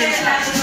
Italians